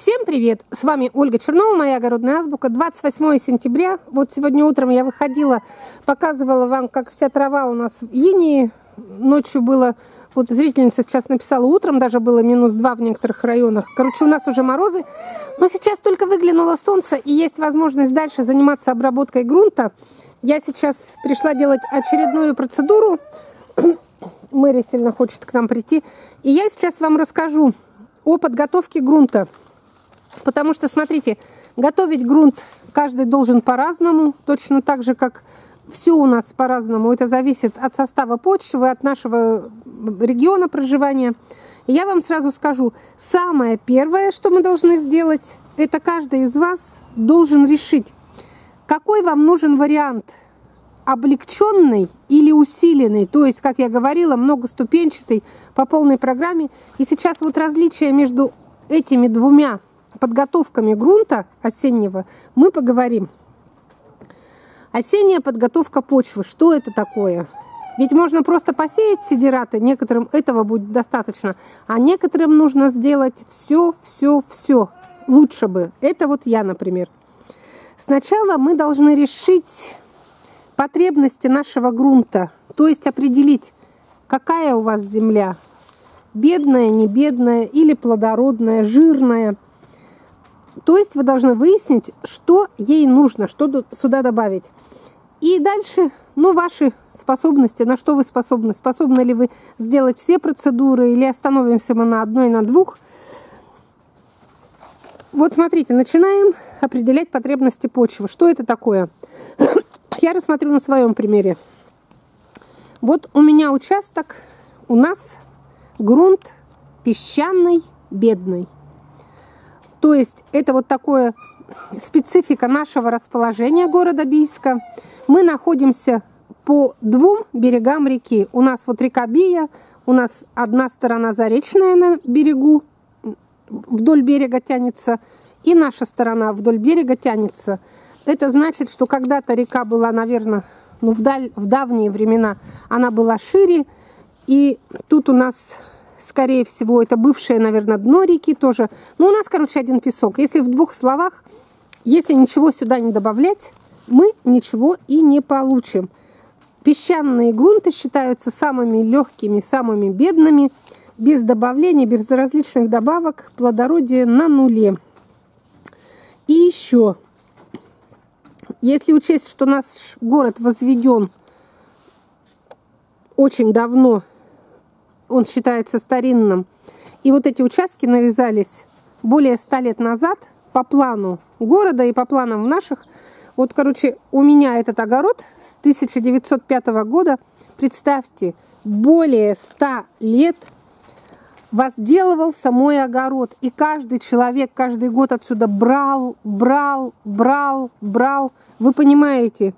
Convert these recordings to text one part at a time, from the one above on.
Всем привет! С вами Ольга Чернова, моя огородная азбука. 28 сентября. Вот сегодня утром я выходила, показывала вам, как вся трава у нас в инии. Ночью было, вот зрительница сейчас написала, утром даже было минус 2 в некоторых районах. Короче, у нас уже морозы. Но сейчас только выглянуло солнце и есть возможность дальше заниматься обработкой грунта. Я сейчас пришла делать очередную процедуру. Мэри сильно хочет к нам прийти. И я сейчас вам расскажу о подготовке грунта. Потому что, смотрите, готовить грунт каждый должен по-разному, точно так же, как все у нас по-разному. Это зависит от состава почвы, от нашего региона проживания. Я вам сразу скажу, самое первое, что мы должны сделать, это каждый из вас должен решить, какой вам нужен вариант облегченный или усиленный, то есть, как я говорила, многоступенчатый по полной программе. И сейчас вот различие между этими двумя подготовками грунта осеннего мы поговорим. Осенняя подготовка почвы. Что это такое? Ведь можно просто посеять сидираты, некоторым этого будет достаточно, а некоторым нужно сделать все, все, все. Лучше бы. Это вот я, например. Сначала мы должны решить потребности нашего грунта, то есть определить, какая у вас земля, бедная, не бедная или плодородная, жирная – то есть вы должны выяснить, что ей нужно, что сюда добавить. И дальше, ну, ваши способности, на что вы способны. Способны ли вы сделать все процедуры или остановимся мы на одной, на двух. Вот смотрите, начинаем определять потребности почвы. Что это такое? Я рассмотрю на своем примере. Вот у меня участок, у нас грунт песчаный, бедный. То есть это вот такое специфика нашего расположения города Бийска. Мы находимся по двум берегам реки. У нас вот река Бия, у нас одна сторона заречная на берегу, вдоль берега тянется, и наша сторона вдоль берега тянется. Это значит, что когда-то река была, наверное, ну, в, даль, в давние времена она была шире, и тут у нас скорее всего, это бывшее, наверное, дно реки тоже. Но у нас, короче, один песок. Если в двух словах, если ничего сюда не добавлять, мы ничего и не получим. Песчаные грунты считаются самыми легкими, самыми бедными, без добавления, без различных добавок, плодородие на нуле. И еще, если учесть, что наш город возведен очень давно он считается старинным. И вот эти участки нарезались более ста лет назад по плану города и по планам наших. Вот, короче, у меня этот огород с 1905 года, представьте, более ста лет возделывался мой огород. И каждый человек каждый год отсюда брал, брал, брал, брал. Вы понимаете,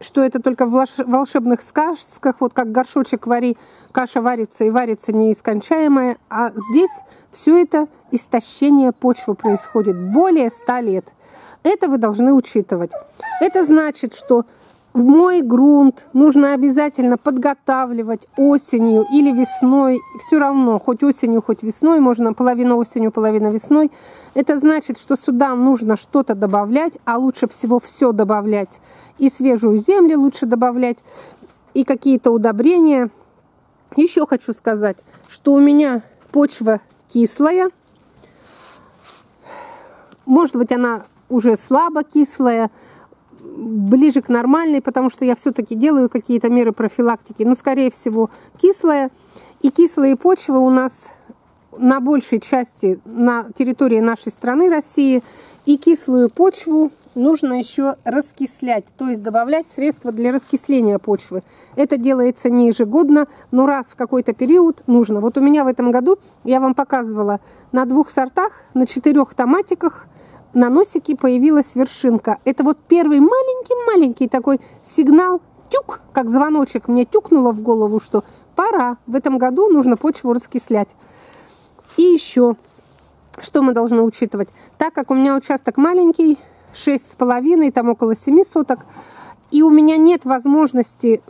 что это только в волшебных сказках, вот как горшочек вари, каша варится и варится неискончаемая, а здесь все это истощение почвы происходит более ста лет. Это вы должны учитывать. Это значит, что в мой грунт нужно обязательно подготавливать осенью или весной, все равно, хоть осенью, хоть весной, можно половину осенью, половину весной. Это значит, что сюда нужно что-то добавлять, а лучше всего все добавлять. И свежую землю лучше добавлять, и какие-то удобрения. Еще хочу сказать, что у меня почва кислая. Может быть, она уже слабо кислая, ближе к нормальной, потому что я все-таки делаю какие-то меры профилактики. Но, скорее всего, кислая. И кислые почвы у нас на большей части на территории нашей страны, России. И кислую почву нужно еще раскислять, то есть добавлять средства для раскисления почвы. Это делается не ежегодно, но раз в какой-то период нужно. Вот у меня в этом году, я вам показывала, на двух сортах, на четырех томатиках – на носике появилась вершинка. Это вот первый маленький-маленький такой сигнал, тюк, как звоночек мне тюкнуло в голову, что пора, в этом году нужно почву раскислять. И еще, что мы должны учитывать? Так как у меня участок маленький, 6,5, там около 7 соток, и у меня нет возможности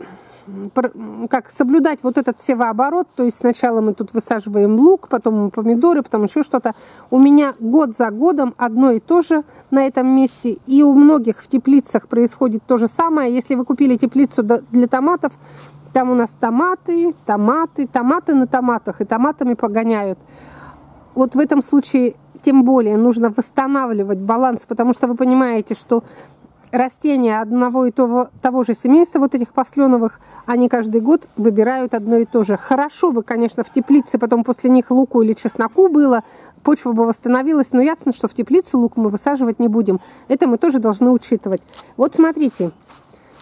как соблюдать вот этот севооборот, то есть сначала мы тут высаживаем лук, потом помидоры, потом еще что-то. У меня год за годом одно и то же на этом месте, и у многих в теплицах происходит то же самое. Если вы купили теплицу для томатов, там у нас томаты, томаты, томаты на томатах, и томатами погоняют. Вот в этом случае тем более нужно восстанавливать баланс, потому что вы понимаете, что растения одного и того, того же семейства, вот этих посленовых, они каждый год выбирают одно и то же. Хорошо бы, конечно, в теплице потом после них луку или чесноку было, почва бы восстановилась, но ясно, что в теплицу лук мы высаживать не будем. Это мы тоже должны учитывать. Вот смотрите,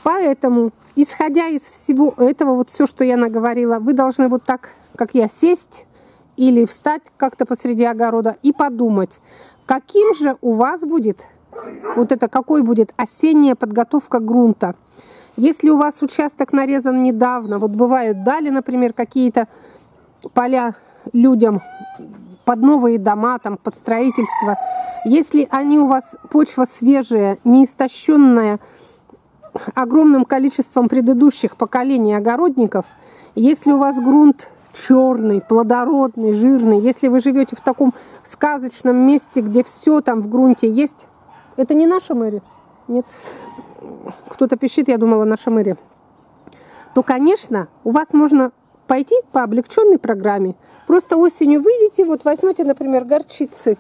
поэтому, исходя из всего этого, вот все, что я наговорила, вы должны вот так, как я, сесть или встать как-то посреди огорода и подумать, каким же у вас будет вот это какой будет осенняя подготовка грунта. Если у вас участок нарезан недавно, вот бывают дали, например, какие-то поля людям под новые дома, там, под строительство, если они у вас почва свежая, не истощенная огромным количеством предыдущих поколений огородников, если у вас грунт черный, плодородный, жирный, если вы живете в таком сказочном месте, где все там в грунте есть, это не наша мэрия? Нет. Кто-то пишет, я думала, наша мэрия. То, конечно, у вас можно пойти по облегченной программе. Просто осенью выйдете, вот возьмете, например, горчицы,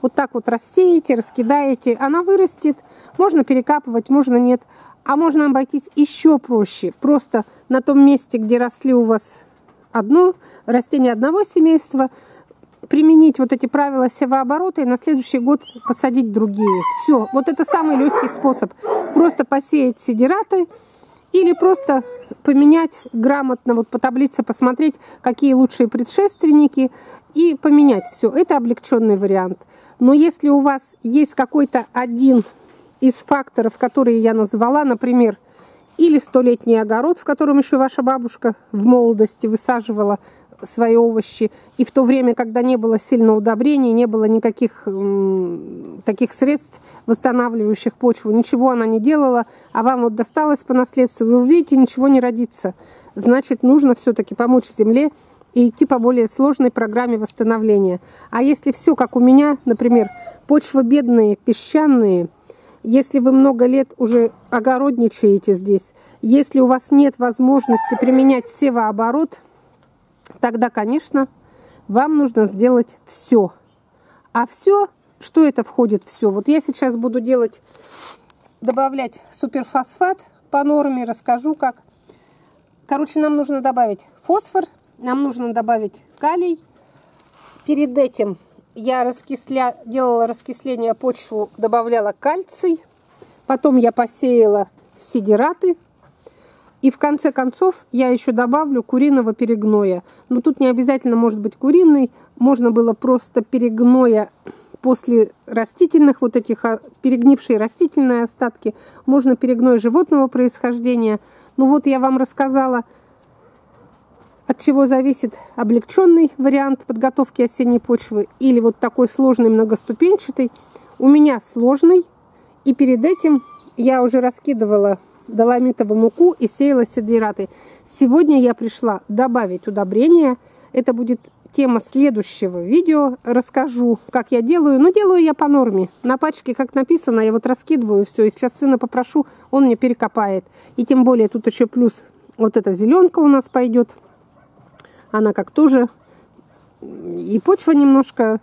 вот так вот рассеете, раскидаете, она вырастет. Можно перекапывать, можно нет. А можно обойтись еще проще. Просто на том месте, где росли у вас одно растение одного семейства, применить вот эти правила севооборота и на следующий год посадить другие. Все. Вот это самый легкий способ. Просто посеять сидираты или просто поменять грамотно, вот по таблице посмотреть, какие лучшие предшественники и поменять все. Это облегченный вариант. Но если у вас есть какой-то один из факторов, которые я назвала, например, или столетний огород, в котором еще ваша бабушка в молодости высаживала свои овощи. И в то время, когда не было сильного удобрения, не было никаких м, таких средств, восстанавливающих почву, ничего она не делала, а вам вот досталось по наследству, вы увидите, ничего не родится. Значит, нужно все-таки помочь земле и идти по более сложной программе восстановления. А если все, как у меня, например, почва бедные, песчаные, если вы много лет уже огородничаете здесь, если у вас нет возможности применять севооборот, тогда, конечно, вам нужно сделать все. А все, что это входит все? Вот я сейчас буду делать, добавлять суперфосфат по норме, расскажу как. Короче, нам нужно добавить фосфор, нам нужно добавить калий. Перед этим я раскисля... делала раскисление почву, добавляла кальций. Потом я посеяла сидираты и в конце концов я еще добавлю куриного перегноя. Но тут не обязательно может быть куриный. Можно было просто перегноя после растительных, вот этих а, перегнившие растительные остатки. Можно перегной животного происхождения. Ну вот я вам рассказала, от чего зависит облегченный вариант подготовки осенней почвы или вот такой сложный многоступенчатый. У меня сложный. И перед этим я уже раскидывала доломитовую муку и сеяла сидираты. Сегодня я пришла добавить удобрения. Это будет тема следующего видео. Расскажу, как я делаю. Но делаю я по норме. На пачке, как написано, я вот раскидываю все. И сейчас сына попрошу, он мне перекопает. И тем более тут еще плюс вот эта зеленка у нас пойдет. Она как тоже и почва немножко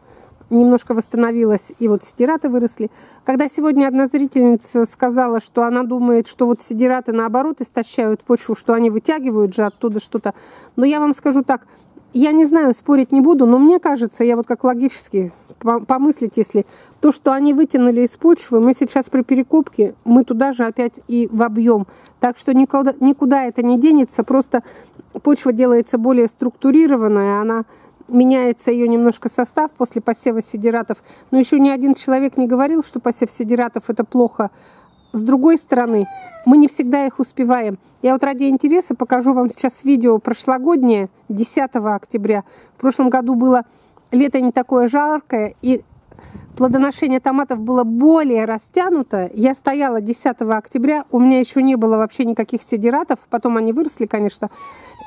немножко восстановилась, и вот сидираты выросли. Когда сегодня одна зрительница сказала, что она думает, что вот сидираты наоборот истощают почву, что они вытягивают же оттуда что-то. Но я вам скажу так, я не знаю, спорить не буду, но мне кажется, я вот как логически помыслить, если то, что они вытянули из почвы, мы сейчас при перекопке, мы туда же опять и в объем. Так что никуда, никуда это не денется, просто почва делается более структурированная, она меняется ее немножко состав после посева сидератов. Но еще ни один человек не говорил, что посев сидератов это плохо. С другой стороны, мы не всегда их успеваем. Я вот ради интереса покажу вам сейчас видео прошлогоднее, 10 октября. В прошлом году было лето не такое жаркое, и плодоношение томатов было более растянуто. Я стояла 10 октября, у меня еще не было вообще никаких сидератов, потом они выросли, конечно.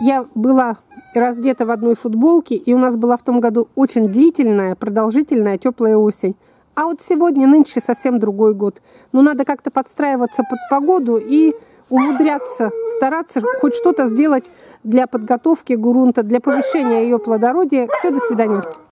Я была раздета в одной футболке, и у нас была в том году очень длительная, продолжительная, теплая осень. А вот сегодня, нынче совсем другой год. Но надо как-то подстраиваться под погоду и умудряться, стараться хоть что-то сделать для подготовки грунта, для повышения ее плодородия. Все, до свидания.